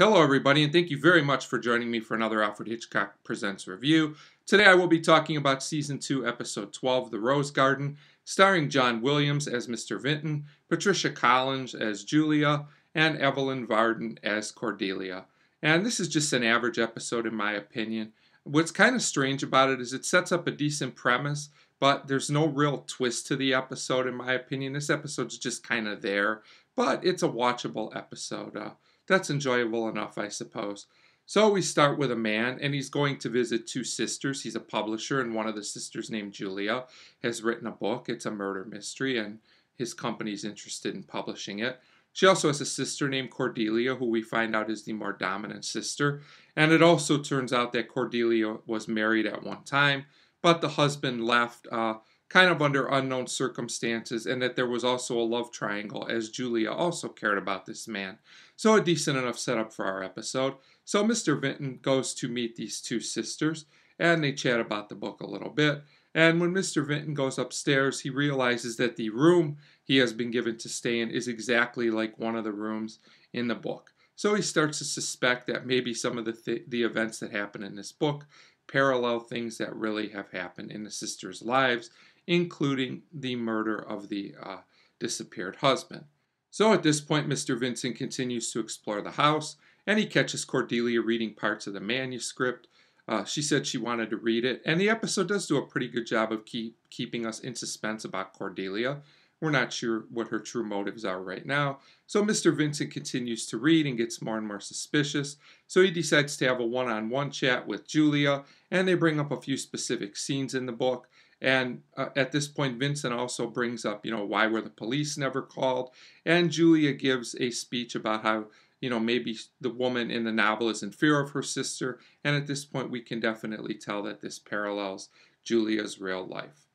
Hello, everybody, and thank you very much for joining me for another Alfred Hitchcock Presents review. Today I will be talking about Season 2, Episode 12, The Rose Garden, starring John Williams as Mr. Vinton, Patricia Collinge as Julia, and Evelyn Varden as Cordelia. And this is just an average episode, in my opinion. What's kind of strange about it is it sets up a decent premise, but there's no real twist to the episode, in my opinion. This episode's just kind of there, but it's a watchable episode. Uh, that's enjoyable enough, I suppose. So we start with a man, and he's going to visit two sisters. He's a publisher, and one of the sisters, named Julia, has written a book. It's a murder mystery, and his company's interested in publishing it. She also has a sister named Cordelia, who we find out is the more dominant sister. And it also turns out that Cordelia was married at one time, but the husband left uh, kind of under unknown circumstances, and that there was also a love triangle, as Julia also cared about this man. So, a decent enough setup for our episode. So, Mr. Vinton goes to meet these two sisters, and they chat about the book a little bit. And when Mr. Vinton goes upstairs, he realizes that the room he has been given to stay in is exactly like one of the rooms in the book. So he starts to suspect that maybe some of the, th- the events that happen in this book parallel things that really have happened in the sisters' lives, including the murder of the uh, disappeared husband. So at this point, Mr. Vincent continues to explore the house and he catches Cordelia reading parts of the manuscript. Uh, she said she wanted to read it, and the episode does do a pretty good job of keep, keeping us in suspense about Cordelia. We're not sure what her true motives are right now. So Mr. Vincent continues to read and gets more and more suspicious. So he decides to have a one on one chat with Julia, and they bring up a few specific scenes in the book. And uh, at this point, Vincent also brings up, you know, why were the police never called? And Julia gives a speech about how, you know, maybe the woman in the novel is in fear of her sister. And at this point, we can definitely tell that this parallels Julia's real life.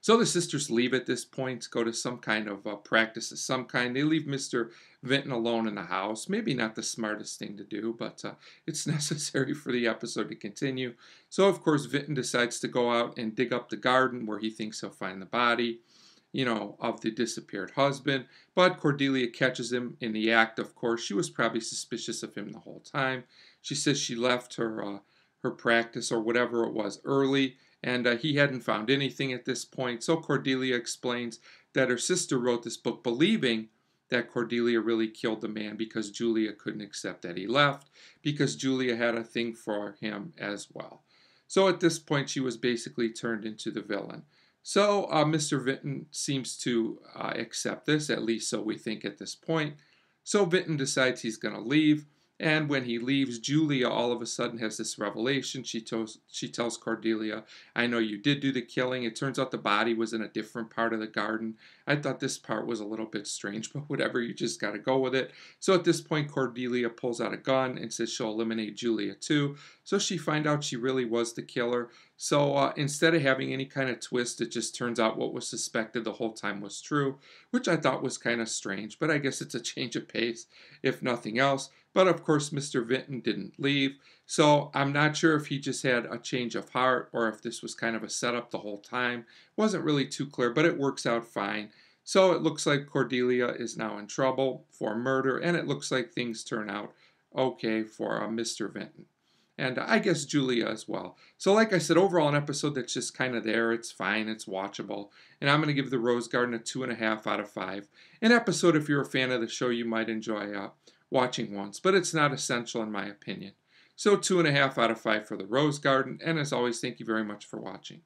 So the sisters leave at this point, go to some kind of uh, practice of some kind. They leave Mr. Vinton alone in the house. Maybe not the smartest thing to do, but uh, it's necessary for the episode to continue. So, of course, Vinton decides to go out and dig up the garden where he thinks he'll find the body, you know, of the disappeared husband. But Cordelia catches him in the act, of course. She was probably suspicious of him the whole time. She says she left her, uh, her practice or whatever it was early and uh, he hadn't found anything at this point. So Cordelia explains that her sister wrote this book believing that Cordelia really killed the man because Julia couldn't accept that he left, because Julia had a thing for him as well. So at this point, she was basically turned into the villain. So uh, Mr. Vinton seems to uh, accept this, at least so we think at this point. So Vinton decides he's going to leave. And when he leaves, Julia all of a sudden has this revelation. She tells she tells Cordelia, "I know you did do the killing. It turns out the body was in a different part of the garden. I thought this part was a little bit strange, but whatever. You just got to go with it." So at this point, Cordelia pulls out a gun and says she'll eliminate Julia too. So she find out she really was the killer. So uh, instead of having any kind of twist, it just turns out what was suspected the whole time was true, which I thought was kind of strange. But I guess it's a change of pace, if nothing else. But of course, Mr. Vinton didn't leave. So I'm not sure if he just had a change of heart or if this was kind of a setup the whole time. Wasn't really too clear, but it works out fine. So it looks like Cordelia is now in trouble for murder, and it looks like things turn out okay for uh, Mr. Vinton. And I guess Julia as well. So, like I said, overall, an episode that's just kind of there. It's fine, it's watchable. And I'm going to give The Rose Garden a 2.5 out of 5. An episode, if you're a fan of the show, you might enjoy. Uh, watching once, but it's not essential in my opinion. So, two and a half out of five for the Rose Garden, and as always, thank you very much for watching.